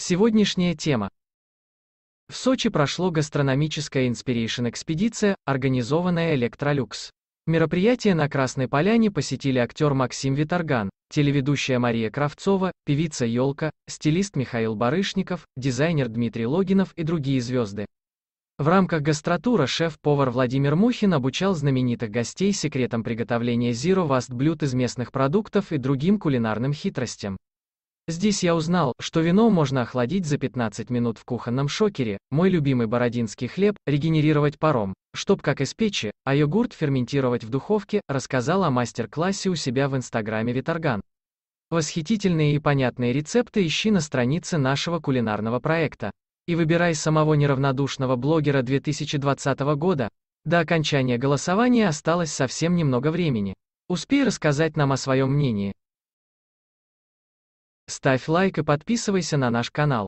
Сегодняшняя тема. В Сочи прошло гастрономическая Inspiration экспедиция, организованная Electrolux. Мероприятие на Красной Поляне посетили актер Максим Виторган, телеведущая Мария Кравцова, певица Ёлка, стилист Михаил Барышников, дизайнер Дмитрий Логинов и другие звезды. В рамках гастротура шеф-повар Владимир Мухин обучал знаменитых гостей секретам приготовления Zero Vast блюд из местных продуктов и другим кулинарным хитростям. Здесь я узнал, что вино можно охладить за 15 минут в кухонном шокере, мой любимый бородинский хлеб регенерировать паром, чтоб как из печи, а йогурт ферментировать в духовке, рассказал о мастер-классе у себя в инстаграме Виторган. Восхитительные и понятные рецепты ищи на странице нашего кулинарного проекта. И выбирай самого неравнодушного блогера 2020 года. До окончания голосования осталось совсем немного времени. Успей рассказать нам о своем мнении. Ставь лайк и подписывайся на наш канал.